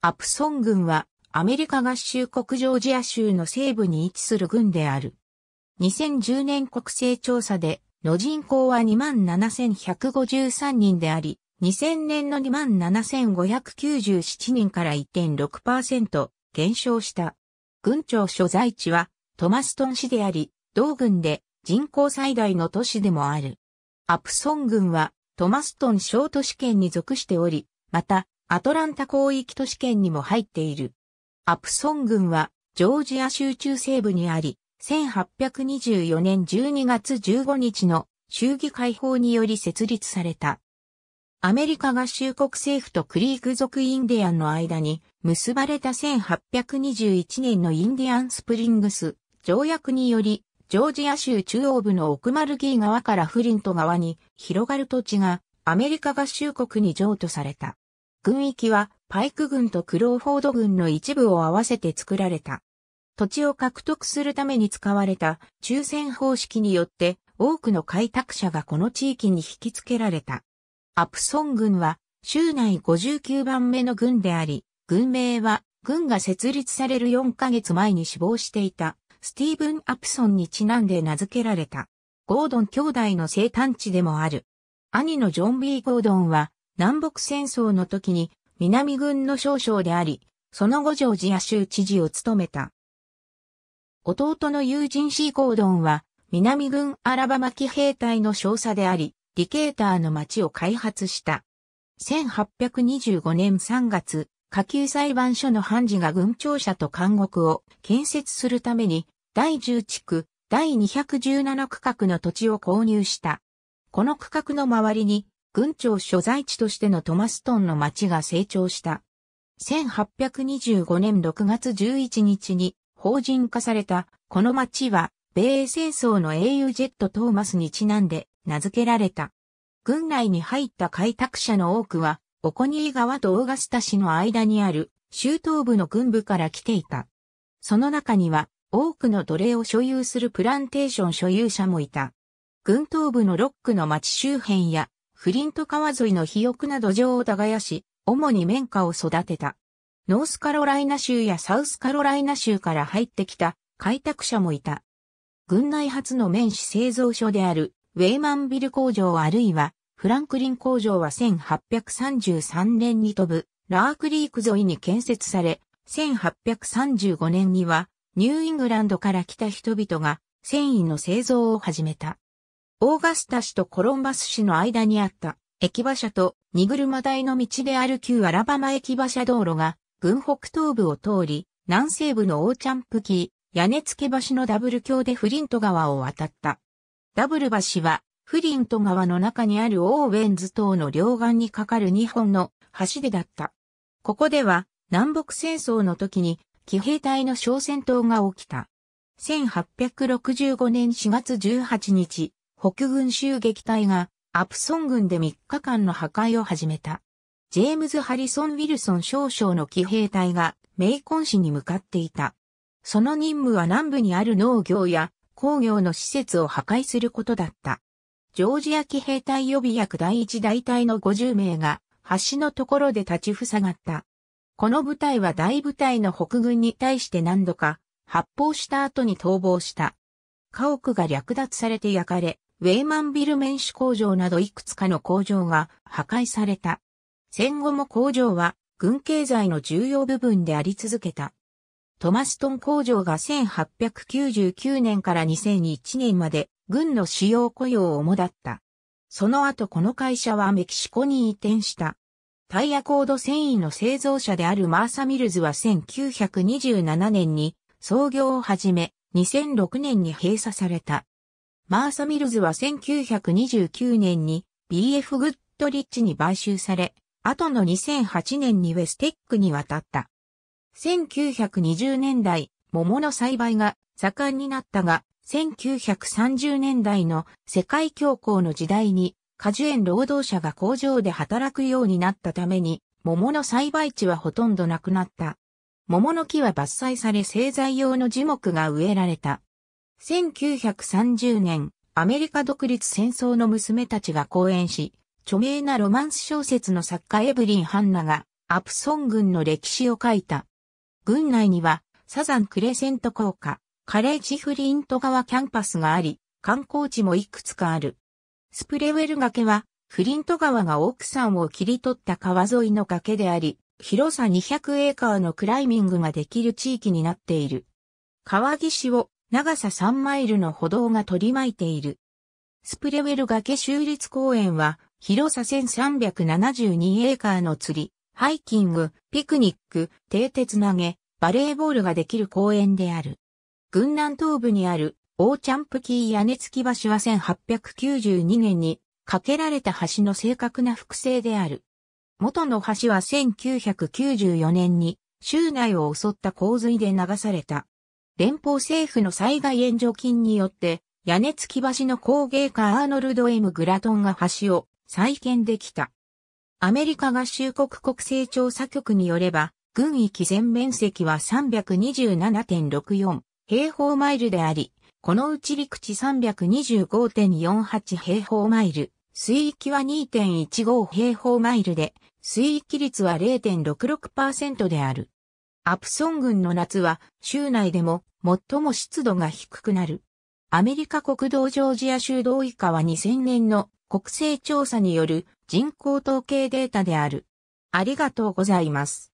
アプソン郡はアメリカ合衆国ジョージア州の西部に位置する郡である。2010年国勢調査での人口は27,153人であり、2000年の27,597人から1.6%減少した。郡庁所在地はトマストン市であり、同郡で人口最大の都市でもある。アプソン郡はトマストン小都市圏に属しており、またアトランタ広域都市圏にも入っている。アプソン郡はジョージア州中西部にあり、1824年12月15日の州議会法により設立された。アメリカ合衆国政府とクリーク族インディアンの間に結ばれた1821年のインディアンスプリングス条約により、ジョージア州中央部の奥マルギー川からフリント川に広がる土地がアメリカ合衆国に譲渡された。軍域はパイク軍とクローフォード軍の一部を合わせて作られた。土地を獲得するために使われた抽選方式によって多くの開拓者がこの地域に引き付けられた。アプソン軍は州内59番目の軍であり、軍名は軍が設立される4ヶ月前に死亡していたスティーブン・アプソンにちなんで名付けられた。ゴードン兄弟の生誕地でもある。兄のジョン・ビー・ゴードンは南北戦争の時に南軍の少将であり、その後ジョージア州知事を務めた。弟の友人シー・ゴードンは南軍アラバマ騎兵隊の少佐であり、ディケーターの町を開発した。1825年3月、下級裁判所の判事が軍庁舎と監獄を建設するために、第10地区、第217区画の土地を購入した。この区画の周りに軍庁所在地としてのトマストンの町が成長した。1825年6月11日に法人化されたこの町は米英戦争の英雄ジェット・トーマスにちなんで名付けられた。軍内に入った開拓者の多くはオコニー川とオーガスタ市の間にある州東部の軍部から来ていた。その中には多くの奴隷を所有するプランテーション所有者もいた。軍東部のロックの町周辺やフリント川沿いの肥沃な土壌を耕し、主に綿花を育てた。ノースカロライナ州やサウスカロライナ州から入ってきた開拓者もいた。軍内初の綿紙製造所であるウェイマンビル工場あるいはフランクリン工場は1833年に飛ぶラークリーク沿いに建設され、1835年にはニューイングランドから来た人々が繊維の製造を始めた。オーガスタ市とコロンバス市の間にあった駅馬車と荷車台の道である旧アラバマ駅馬車道路が郡北東部を通り、南西部のオーチャンプキー、屋根付け橋のダブル橋でフリント川を渡った。ダブル橋はフリント川の中にあるオーウェンズ島の両岸に架かる2本の橋でだった。ここでは南北戦争の時に騎兵隊の小戦闘が起きた。1865年4月18日、北軍襲撃隊がアプソン軍で3日間の破壊を始めた。ジェームズ・ハリソン・ウィルソン少将の騎兵隊がメイコン市に向かっていた。その任務は南部にある農業や工業の施設を破壊することだった。ジョージア騎兵隊予備役第一大隊の50名が橋のところで立ちふさがった。この部隊は大部隊の北軍に対して何度か発砲した後に逃亡した。家屋が略奪されて焼かれ、ウェイマンビルメンシュ工場などいくつかの工場が破壊された。戦後も工場は軍経済の重要部分であり続けた。トマストン工場が1899年から2001年まで軍の主要雇用を主だった。その後この会社はメキシコに移転した。タイヤコード繊維の製造者であるマーサ・ミルズは1927年に創業を始め、2006年に閉鎖された。マーサ・ミルズは1929年に BF グッドリッチに買収され、後の2008年にウェステックに渡った。1920年代、桃の栽培が盛んになったが、1930年代の世界恐慌の時代に果樹園労働者が工場で働くようになったために、桃の栽培地はほとんどなくなった。桃の木は伐採され製材用の樹木が植えられた。1930年、アメリカ独立戦争の娘たちが講演し、著名なロマンス小説の作家エブリン・ハンナが、アプソン郡の歴史を書いた。郡内にはサザンクレセント高架、カレッジフリント川キャンパスがあり、観光地もいくつかある。スプレウェル崖は、フリント川が奥山を切り取った川沿いの崖であり、広さ200エーカーのクライミングができる地域になっている。川岸を長さ3マイルの歩道が取り巻いている。スプレウェル崖州立公園は、広さ1372エーカーの釣り、ハイキング、ピクニック、蹄鉄投げ、バレーボールができる公園である。軍南東部にある、オーチャンプキー屋根付き橋は1892年に、架けられた橋の正確な複製である。元の橋は1994年に、州内を襲った洪水で流された。連邦政府の災害援助金によって、屋根付き橋の工芸家アーノルド・エム・グラトンが橋を再建できた。アメリカ合衆国国勢調査局によれば、軍域全面積は327.64平方マイルであり、このうち陸地325.48平方マイル、水域は2.15平方マイルで、水域率は0.66%である。アプソン郡の夏は州内でも最も湿度が低くなる。アメリカ国道ジョージア州同以下は2000年の国勢調査による人口統計データである。ありがとうございます。